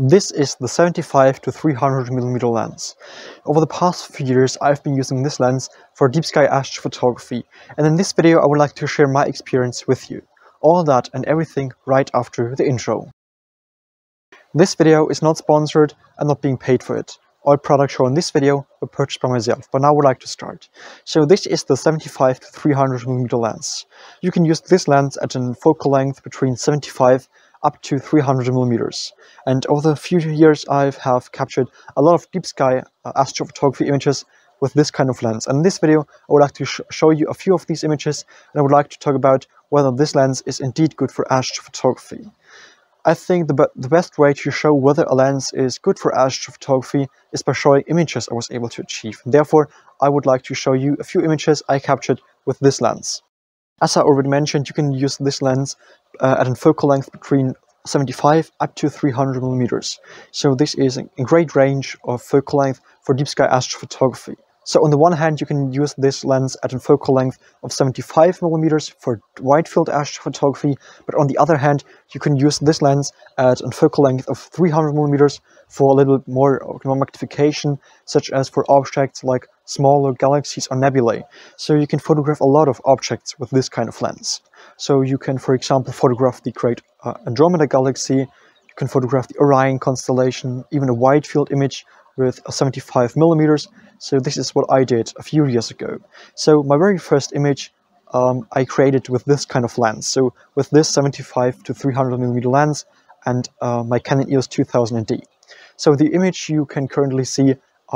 This is the 75 to 300 millimeter lens. Over the past few years, I've been using this lens for deep sky astrophotography, and in this video I would like to share my experience with you. All that and everything right after the intro. This video is not sponsored and not being paid for it. All products shown in this video were purchased by myself, but now I would like to start. So this is the 75 to 300 millimeter lens. You can use this lens at a focal length between 75 up to 300 millimeters. And over the few years, I have captured a lot of deep sky uh, astrophotography images with this kind of lens. And in this video, I would like to sh show you a few of these images, and I would like to talk about whether this lens is indeed good for astrophotography. I think the, be the best way to show whether a lens is good for astrophotography is by showing images I was able to achieve. And therefore, I would like to show you a few images I captured with this lens. As I already mentioned, you can use this lens uh, at a focal length between 75 up to 300 millimeters. So this is a great range of focal length for deep sky astrophotography. So on the one hand, you can use this lens at a focal length of 75 millimeters for wide field astrophotography, but on the other hand, you can use this lens at a focal length of 300 millimeters for a little bit more magnification, such as for objects like smaller galaxies or nebulae. So you can photograph a lot of objects with this kind of lens. So you can, for example, photograph the great uh, Andromeda galaxy, you can photograph the Orion constellation, even a wide field image with 75 millimeters. So this is what I did a few years ago. So my very first image um, I created with this kind of lens. So with this 75 to 300 millimeter lens and uh, my Canon EOS 2000D. So the image you can currently see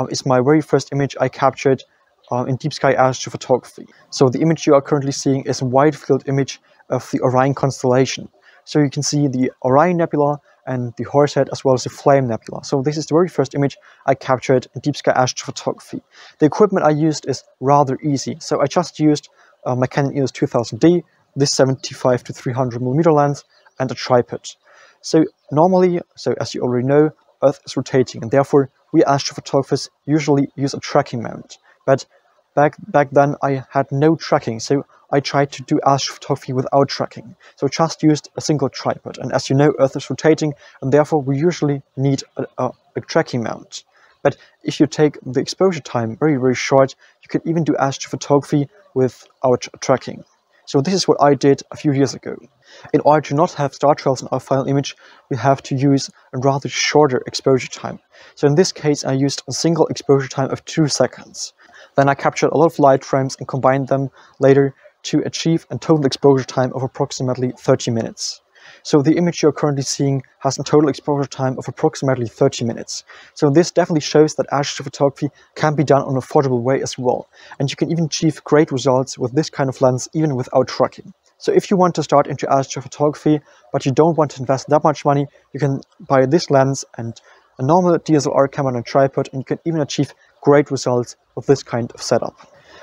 is my very first image I captured uh, in deep sky astrophotography. So the image you are currently seeing is a wide field image of the Orion constellation. So you can see the Orion Nebula and the Horsehead as well as the Flame Nebula. So this is the very first image I captured in deep sky astrophotography. The equipment I used is rather easy. So I just used uh, my Canon EOS 2000D, this 75 to 300 millimeter lens, and a tripod. So normally, so as you already know, Earth is rotating, and therefore we astrophotographers usually use a tracking mount. But back back then I had no tracking, so I tried to do astrophotography without tracking. So just used a single tripod. And as you know, Earth is rotating, and therefore we usually need a, a, a tracking mount. But if you take the exposure time very, very short, you can even do astrophotography without tracking. So this is what I did a few years ago. In order to not have star trails in our final image, we have to use a rather shorter exposure time. So in this case, I used a single exposure time of 2 seconds. Then I captured a lot of light frames and combined them later to achieve a total exposure time of approximately 30 minutes. So the image you're currently seeing has a total exposure time of approximately 30 minutes. So this definitely shows that astrophotography can be done on an affordable way as well. And you can even achieve great results with this kind of lens even without tracking. So if you want to start into astrophotography, but you don't want to invest that much money, you can buy this lens and a normal DSLR camera on a tripod, and you can even achieve great results with this kind of setup.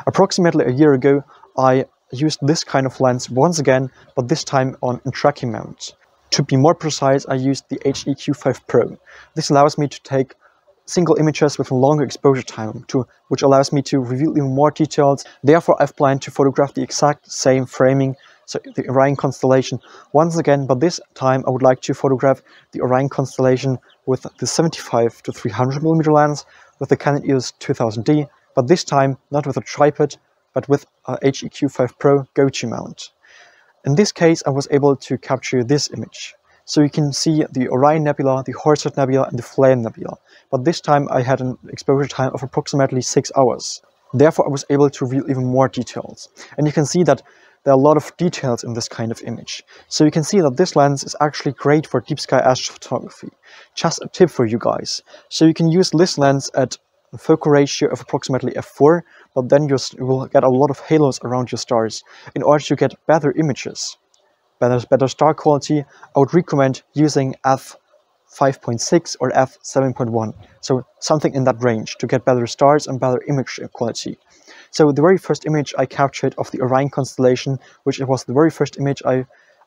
Approximately a year ago, I used this kind of lens once again, but this time on tracking mount. To be more precise, I used the HEQ5 Pro. This allows me to take single images with a longer exposure time, to, which allows me to reveal even more details. Therefore, I've planned to photograph the exact same framing, so the Orion constellation, once again, but this time I would like to photograph the Orion constellation with the 75 to 300 millimeter lens with the Canon EOS 2000D, but this time not with a tripod, but with a HEQ5 Pro GoTo mount. In this case, I was able to capture this image. So you can see the Orion Nebula, the Horsehead Nebula, and the Flame Nebula. But this time I had an exposure time of approximately 6 hours. Therefore, I was able to reveal even more details. And you can see that there are a lot of details in this kind of image. So you can see that this lens is actually great for deep sky astrophotography. Just a tip for you guys. So you can use this lens at a focal ratio of approximately f4 but then you will get a lot of halos around your stars. In order to get better images, better, better star quality, I would recommend using f5.6 or f7.1. So something in that range to get better stars and better image quality. So the very first image I captured of the Orion constellation, which was the very first image I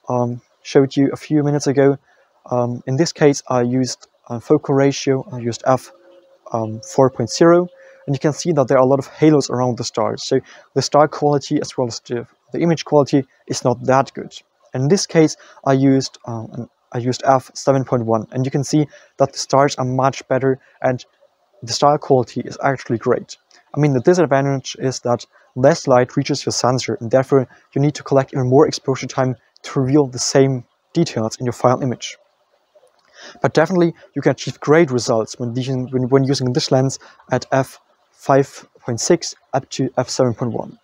um, showed you a few minutes ago, um, in this case I used a focal ratio, I used f um, 4.0 and you can see that there are a lot of halos around the stars. So the star quality as well as the, the image quality is not that good. In this case, I used um, I used f7.1 and you can see that the stars are much better and the star quality is actually great. I mean the disadvantage is that less light reaches your sensor and therefore you need to collect even more exposure time to reveal the same details in your final image. But definitely you can achieve great results when, using, when, when using this lens at f5.6 up to f7.1.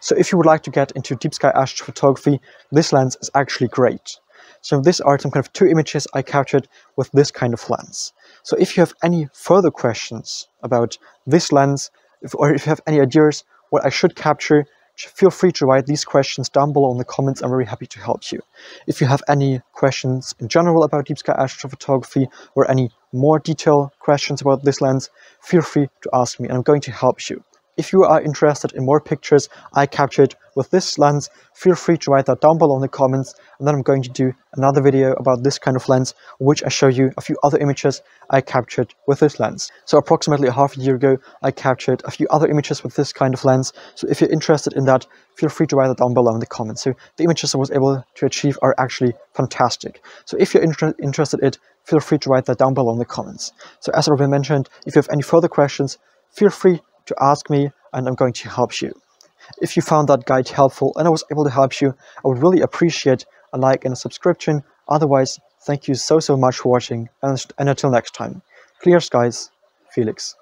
So if you would like to get into deep sky astrophotography, this lens is actually great. So these are some kind of two images I captured with this kind of lens. So if you have any further questions about this lens, if, or if you have any ideas what I should capture, feel free to write these questions down below in the comments. I'm very happy to help you. If you have any questions in general about deep sky astrophotography or any more detailed questions about this lens, feel free to ask me and I'm going to help you. If you are interested in more pictures I captured with this lens, feel free to write that down below in the comments and then I'm going to do another video about this kind of lens which I show you a few other images I captured with this lens. So approximately half a year ago I captured a few other images with this kind of lens so if you're interested in that feel free to write that down below in the comments. So the images I was able to achieve are actually fantastic. So if you're inter interested in it, feel free to write that down below in the comments. So as already mentioned, if you have any further questions, feel free to ask me and I'm going to help you. If you found that guide helpful and I was able to help you, I would really appreciate a like and a subscription. Otherwise, thank you so, so much for watching and, and until next time. Clear skies, Felix.